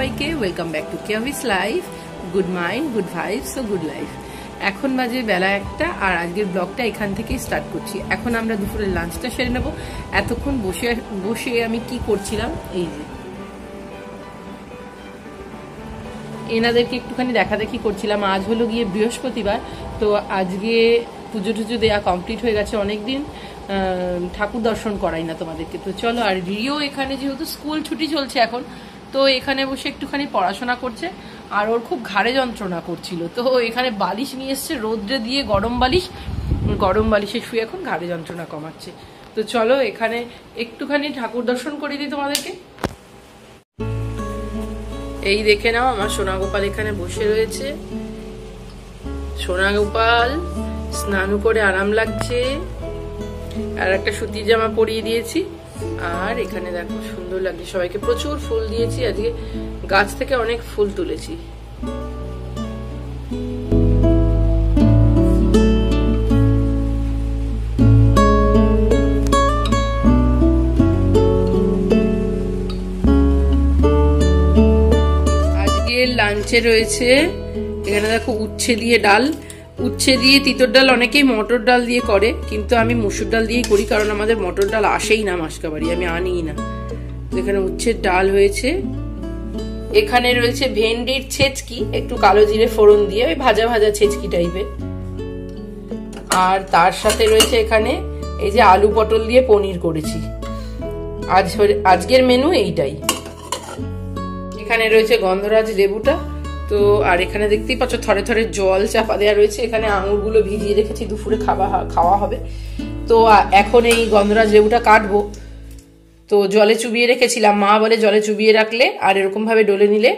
সবাইকে welcome back to Kevi's life good mind good vibes O good life এখন বাজে বেলা একটা, আর আজকের ব্লগটা এখান থেকেই স্টার্ট করছি। এখন আমরা দুপুরের লাঞ্চটা সেরে নেব। এতক্ষণ বসে বসে আমি কি করছিলাম? এই যে। এনাদেরকে একটুখানি দেখা দেখি করছিলাম। আজ হলো গিয়ে বৃহস্পতিবার, তো আজকে পুজো টুজো দেওয়া কমপ্লিট হয়ে গেছে অনেকদিন। ঠাকুর দর্শন করাই না তোমাদেরকে। তো চলো, আর রিও এখানে যেহেতু স্কুল ছুটি চলছে এখন তো এখানে বসে একটুখানি পড়াশোনা করছে, আর ওর খুব ঘাড়ে যন্ত্রণা করছিল। তো এখানে বালিশ নিয়ে এসছে, রোদ্রে দিয়ে গরম বালিশ। গরম বালিশে শুয়ে এখন ঘাড়ে যন্ত্রণা কমাচ্ছে। তো চলো এখানে একটুখানি ঠাকুর দর্শন করে দিই তোমাদেরকে। এই দেখে নাও, আমার সোনা গোপাল এখানে বসে রয়েছে। সোনা গোপাল স্নান করে আরাম লাগছে। আর একটা সুতির জামা পরিয়ে দিয়েছি। আর এখানে দেখো সুন্দর লাগছে। সবাইকে প্রচুর ফুল দিয়েছি। আজকে গাছ থেকে অনেক ফুল তুলেছি। লাঞ্চে রয়েছে। এখানে দেখো উচ্ছে দিয়ে ডাল। উচ্ছে দিয়ে তিতর ডাল অনেকেই মটর ডাল দিয়ে করে, কিন্তু আমি মুসুর ডাল দিয়েই করি, কারণ আমাদের মটর ডাল আসেই না মাসকাবাড়ি, আমি আনিই না। এখানে উচ্ছের ডাল হয়েছে। এখানে রয়েছে ভেন্ডির ছেচকি, একটু কালো জিরে ফোড়ন দিয়ে, ওই ভাজা ভাজা ছেচকি টাইপের। আর তার সাথে রয়েছে এখানে এই যে আলু পটল দিয়ে পনির করেছি। আজ আজকের মেনু এইটাই। এখানে রয়েছে গন্ধরাজ লেবুটা। তো, আর এখানে দেখতেই পাচ্ছ থরে থরে জল চাপা দেওয়া রয়েছে। এখানে আঙুরগুলো ভিজিয়ে রেখেছি, দুপুরে খাওয়া খাওয়া হবে। তো এখন এই গন্ধরাজ লেবুটা কাটবো। তো, জলে চুবিয়ে রেখেছিলাম। মা বলে জলে চুবিয়ে রাখলে আর এরকম ভাবে ডলে নিলে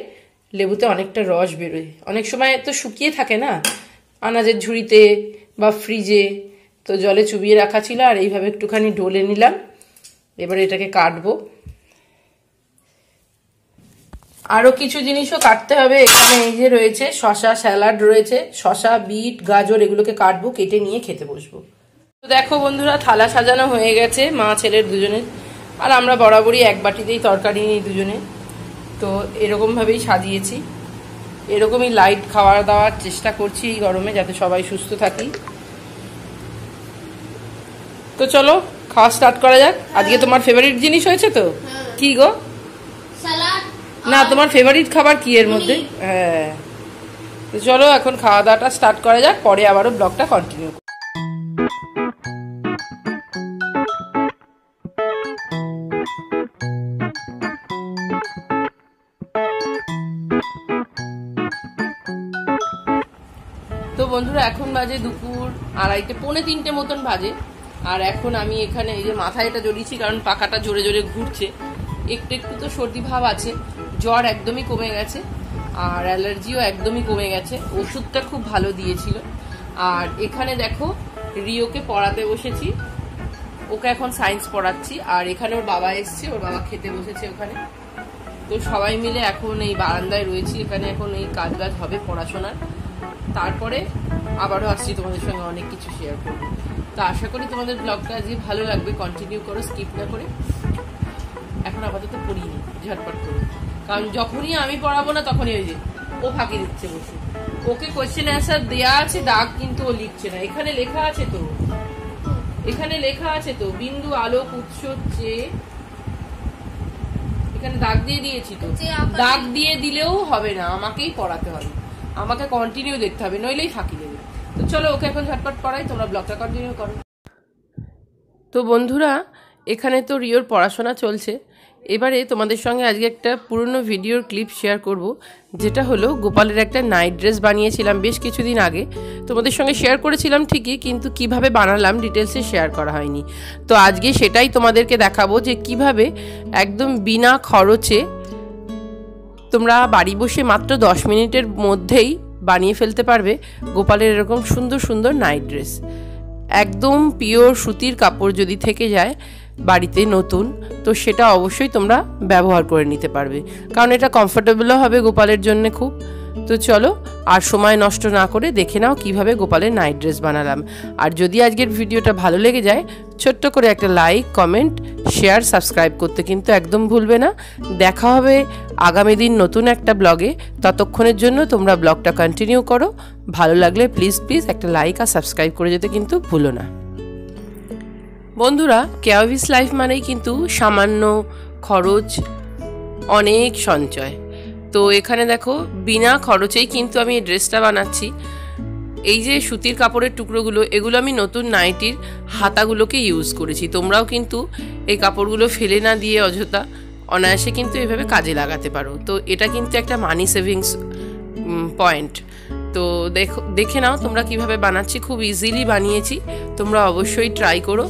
লেবুতে অনেকটা রস বেরোয়। অনেক সময় তো শুকিয়ে থাকে না, আনাজের ঝুড়িতে বা ফ্রিজে। তো, জলে চুবিয়ে রাখা ছিল আর এইভাবে একটুখানি ডলে নিলাম। এবার এটাকে কাটবো। আরও কিছু জিনিসও কাটতে হবে। এখানে এই যে রয়েছে শশা স্যালাড রয়েছে শশা বিট গাজর এগুলোকে কাটবো কেটে নিয়ে খেতে বসবো। তো দেখো বন্ধুরা থালা সাজানো হয়ে গেছে মা ছেলের দুজনের আর আমরা বরাবরই এক বাটিতেই তরকারি নিই দুজনে। তো এরকম ভাবেই সাজিয়েছি। এরকমই লাইট খাওয়া দাওয়ার চেষ্টা করছি এই গরমে যাতে সবাই সুস্থ থাকি। তো চলো খাওয়া স্টার্ট করা যাক। আজকে তোমার ফেভারিট জিনিস হয়েছে তো? কি গো? না, তোমার ফেভারিট খাবার কি এর মধ্যে? হ্যাঁ। চলো, এখন খাওয়া দাওয়াটা স্টার্ট করা যাক, পরে আবারও ব্লগটা কন্টিনিউ তো বন্ধুরা, এখন বাজে দুপুর আড়াইটে, পৌনে তিনটে মতন বাজে। আর এখন আমি এখানে এই যে মাথায় এটা জড়িয়েছি, কারণ পাখাটা জোরে জোরে ঘুরছে। একটু একটু তো সর্দি ভাব আছে। জ্বর একদমই কমে গেছে, আর অ্যালার্জিও একদমই কমে গেছে। ওষুধটা খুব ভালো দিয়েছিল। আর এখানে দেখো, রিওকে পড়াতে বসেছি। ওকে এখন সায়েন্স পড়াচ্ছি। আর এখানে ওর বাবা এসছে, ওর বাবা খেতে বসেছে ওখানে। তো সবাই মিলে এখন এই বারান্দায় রয়েছি। এখানে এখন এই কাজ বাজ হবে পড়াশোনার। তারপরে আবারও আসছি তোমাদের সঙ্গে অনেক কিছু শেয়ার করব। তো আশা করি তোমাদের ব্লগটা আজকে ভালো লাগবে। কন্টিনিউ করো স্কিপ না করে। এখন আপাতত পড়িনি ঝটপট করে। কারণ যখনই আমি পড়াবো না তখনই ওই যে ও ফাঁকি দিচ্ছে বসে। ওকে কোয়েশ্চেন অ্যান্সার দেয়া আছে দাগ কিন্তু ও লিখছে না। এখানে লেখা আছে তো। এখানে লেখা আছে তো বিন্দু আলোক উৎস চেয়ে এখানে দাগ দিয়ে দিয়েছি তো। দাগ দিয়ে দিলেও হবে না আমাকেই পড়াতে হবে। আমাকে কন্টিনিউ দেখতে হবে নইলেই ফাঁকি দেবে। তো চলো ওকে এখন ঝটপট পড়াই তোমরা ব্লগটা কন্টিনিউ করো। তো বন্ধুরা এখানে তো রিওর পড়াশোনা চলছে। এবারে তোমাদের সঙ্গে আজকে একটা পুরনো ভিডিওর ক্লিপ শেয়ার করব, যেটা হলো গোপালের একটা নাইট ড্রেস বানিয়েছিলাম বেশ কিছুদিন আগে। তোমাদের সঙ্গে শেয়ার করেছিলাম ঠিকই, কিন্তু কীভাবে বানালাম ডিটেলসে শেয়ার করা হয়নি। তো আজকে সেটাই তোমাদেরকে দেখাবো যে কীভাবে একদম বিনা খরচে তোমরা বাড়ি বসে মাত্র দশ মিনিটের মধ্যেই বানিয়ে ফেলতে পারবে গোপালের এরকম সুন্দর সুন্দর নাইট ড্রেস একদম পিওর সুতির কাপড় যদি থেকে যায় বাড়িতে নতুন, তো সেটা অবশ্যই তোমরা ব্যবহার করে নিতে পারবে। কারণ এটা কমফোর্টেবলও হবে গোপালের জন্য খুব। তো চলো, আর সময় নষ্ট না করে দেখে নাও কীভাবে গোপালের নাইট ড্রেস বানালাম। আর যদি আজকের ভিডিওটা ভালো লেগে যায়, ছোট্ট করে একটা লাইক কমেন্ট শেয়ার সাবস্ক্রাইব করতে কিন্তু একদম ভুলবে না। দেখা হবে আগামী দিন নতুন একটা ব্লগে ততক্ষণের জন্য তোমরা ব্লগটা কন্টিনিউ করো। ভালো লাগলে প্লিজ প্লিজ একটা লাইক আর সাবস্ক্রাইব করে যেতে কিন্তু ভুলো না। বন্ধুরা কেয়াভিস লাইফ মানেই কিন্তু সামান্য খরচ, অনেক সঞ্চয়। তো এখানে দেখো, বিনা খরচেই কিন্তু আমি এই ড্রেসটা বানাচ্ছি। এই যে সুতির কাপড়ের টুকরোগুলো, এগুলো আমি নতুন নাইটির হাতাগুলোকে ইউজ করেছি। তোমরাও কিন্তু এই কাপড়গুলো ফেলে না দিয়ে অযথা অনায়াসে কিন্তু এভাবে কাজে লাগাতে পারো। তো এটা কিন্তু একটা মানি সেভিংস পয়েন্ট তো দেখো, দেখে নাও তোমরা কীভাবে বানাচ্ছি। খুব ইজিলি বানিয়েছি। তোমরা অবশ্যই ট্রাই করো।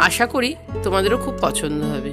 আশা করি তোমাদেরও খুব পছন্দ হবে।